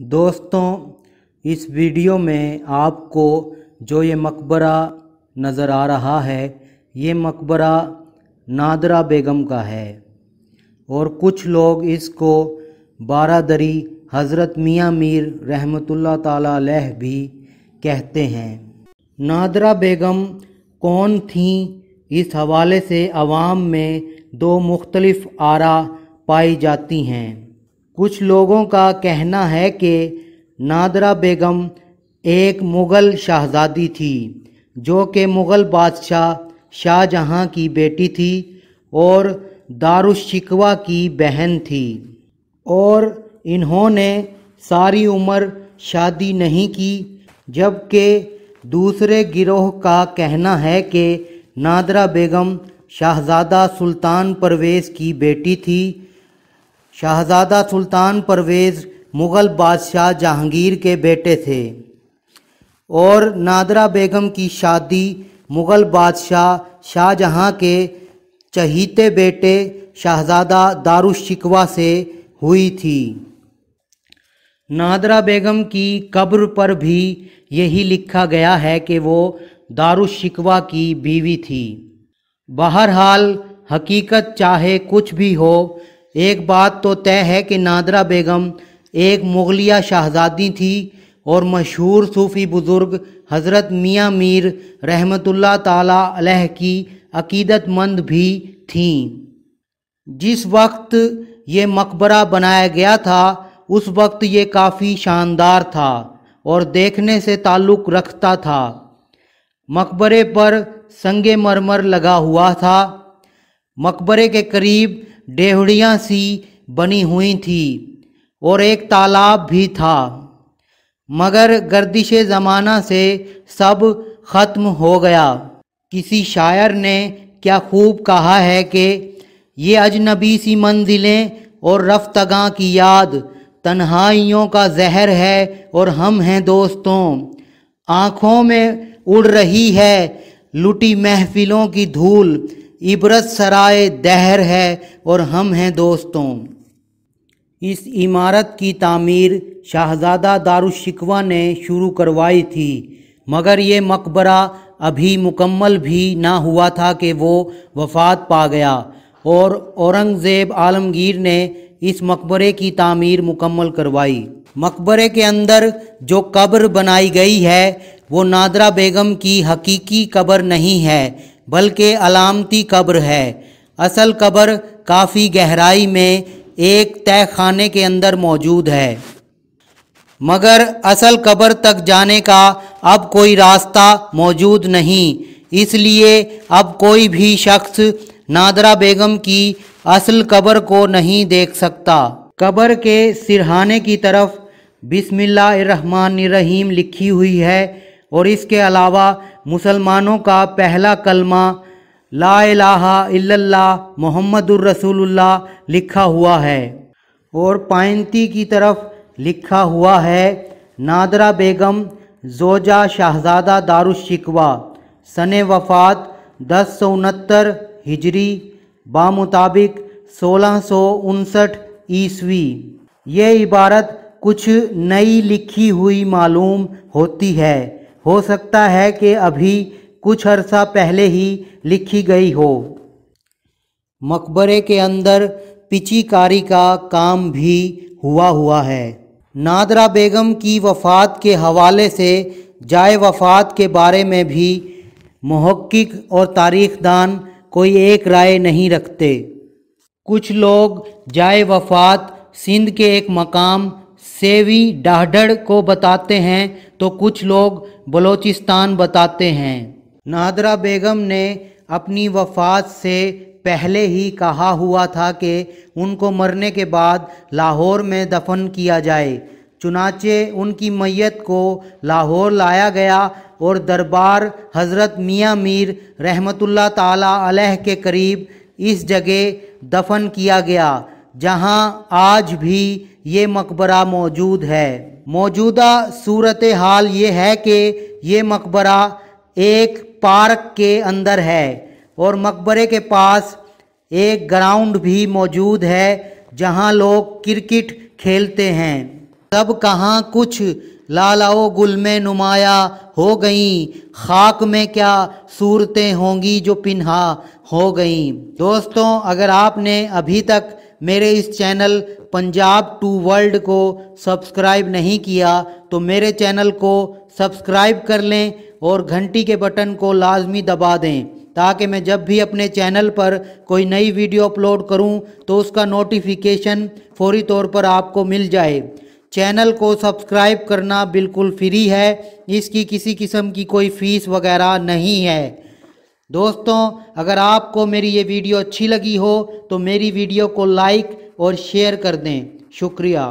दोस्तों, इस वीडियो में आपको जो ये मकबरा नज़र आ रहा है, ये मकबरा नादरा बेगम का है। और कुछ लोग इसको बारादरी हज़रत मियाँ मीर रहमतुल्लाह ताला भी कहते हैं। नादरा बेगम कौन थी, इस हवाले से अवाम में दो मुख्तलिफ़ आरा पाई जाती हैं। कुछ लोगों का कहना है कि नादरा बेगम एक मुग़ल शहज़ादी थी, जो कि मुग़ल बादशाह शाहजहाँ की बेटी थी और दारुशिकवा की बहन थी। और इन्होंने सारी उम्र शादी नहीं की, जबकि दूसरे गिरोह का कहना है कि नादरा बेगम शाहज़ादा सुल्तान परवेज़ की बेटी थी शाहज़ादा सुल्तान परवेज़ मुग़ल बादशाह जहांगीर के बेटे थे और नादरा बेगम की शादी मुग़ल बादशाह शाहजहाँ के चहीते बेटे शाहज़ादा दारुशिकवा से हुई थी। नादरा बेगम की कब्र पर भी यही लिखा गया है कि वो दारुशिकवा की बीवी थी। बहरहाल हकीकत चाहे कुछ भी हो एक बात तो तय है कि नादरा बेगम एक मुगलिया शहज़ादी थी और मशहूर सूफ़ी बुज़ुर्ग हज़रत मियाँ मीर रहमतुल्लाह ताला अलैह की अकीदतमंद भी थीं। जिस वक्त ये मकबरा बनाया गया था, उस वक्त ये काफ़ी शानदार था और देखने से ताल्लुक़ रखता था। मकबरे पर संगे मरमर लगा हुआ था। मकबरे के करीब डेहड़ियाँ सी बनी हुई थी और एक तालाब भी था। मगर गर्दिश ज़माना से सब ख़त्म हो गया। किसी शायर ने क्या खूब कहा है कि ये अजनबी सी मंजिलें और रफ्तगा की याद तन्हाइयों का जहर है और हम हैं दोस्तों। आँखों में उड़ रही है लुटी महफिलों की धूल। इबरत सराय दहर है और हम हैं दोस्तों। इस इमारत की तामीर शाहज़ादा दारुशिकवा ने शुरू करवाई थी, मगर ये मकबरा अभी मुकम्मल भी ना हुआ था कि वो वफ़ात पा गया, और औरंगज़ेब आलमगीर ने इस मकबरे की तामीर मुकम्मल करवाई। मकबरे के अंदर जो कब्र बनाई गई है, वो नादरा बेगम की हकीकी कब्र नहीं है बल्कि अलामती कब्र है। असल कब्र काफ़ी गहराई में एक तय खाने के अंदर मौजूद है। मगर असल कब्र तक जाने का अब कोई रास्ता मौजूद नहीं। इसलिए अब कोई भी शख्स नादरा बेगम की असल कब्र को नहीं देख सकता। कब्र के सिरहाने की तरफ़ बिस्मिल्लाहिर्रहमानिर्रहीम लिखी हुई है और इसके अलावा मुसलमानों का पहला कलमा ला इल्लल्लाह मोहम्मदुर रसूलुल्लाह लिखा हुआ है। और पाइंती की तरफ़ लिखा हुआ है, नादरा बेगम जोजा शाहज़ादा दारुशिकवा, सन वफ़ात दस सौ उनहत्तर हिजरी, बामुताबिक सोलह सौ उनसठ ईस्वी। ये इबारत कुछ नई लिखी हुई मालूम होती है। हो सकता है कि अभी कुछ अरसा पहले ही लिखी गई हो। मकबरे के अंदर पिचीकारी का काम भी हुआ हुआ है। नादरा बेगम की वफ़ात के हवाले से जाए वफ़ात के बारे में भी महक्क और तारीखदान कोई एक राय नहीं रखते। कुछ लोग जाए वफ़ात सिंध के एक मकाम सेवी डाहडड़ को बताते हैं तो कुछ लोग बलोचिस्तान बताते हैं। नादरा बेगम ने अपनी वफ़ात से पहले ही कहा हुआ था कि उनको मरने के बाद लाहौर में दफन किया जाए। चुनाचे उनकी मैयत को लाहौर लाया गया और दरबार हज़रत मियाँ मीर रहमतुल्लाह ताला अलैह के करीब इस जगह दफन किया गया, जहाँ आज भी ये मकबरा मौजूद है। मौजूदा सूरत हाल ये है कि ये मकबरा एक पार्क के अंदर है और मकबरे के पास एक ग्राउंड भी मौजूद है जहाँ लोग क्रिकेट खेलते हैं। तब कहाँ कुछ लालाओ गुल में नुमाया हो गई, खाक में क्या सूरतें होंगी जो पिन्हा हो गई। दोस्तों, अगर आपने अभी तक मेरे इस चैनल पंजाब टू वर्ल्ड को सब्सक्राइब नहीं किया तो मेरे चैनल को सब्सक्राइब कर लें और घंटी के बटन को लाजमी दबा दें, ताकि मैं जब भी अपने चैनल पर कोई नई वीडियो अपलोड करूँ तो उसका नोटिफिकेशन फौरी तौर पर आपको मिल जाए। चैनल को सब्सक्राइब करना बिल्कुल फ्री है, इसकी किसी किस्म की कोई फ़ीस वगैरह नहीं है। दोस्तों, अगर आपको मेरी ये वीडियो अच्छी लगी हो तो मेरी वीडियो को लाइक और शेयर कर दें। शुक्रिया।